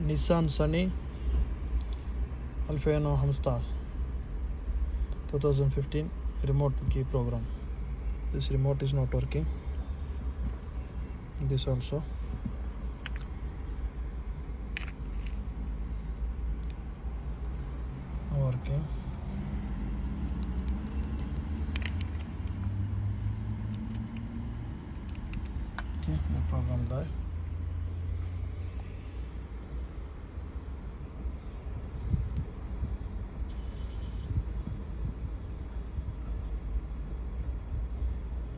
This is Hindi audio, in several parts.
निशान सनी अल्फेनो हमस्ता 2015 रिमोट की program this remote is not working this also working Okay, no problem there.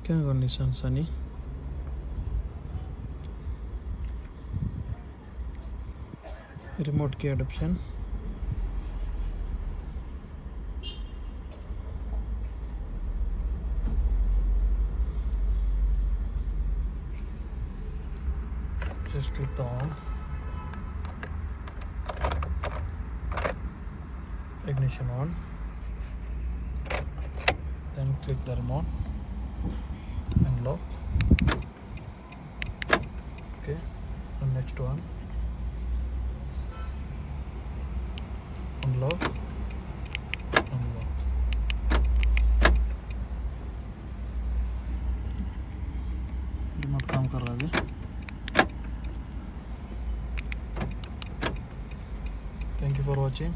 क्या कंडीशन सनी रिमोट की on ignition on then click the remote and lock okay and next one unlock unlock remote काम कर रहा है thank you for watching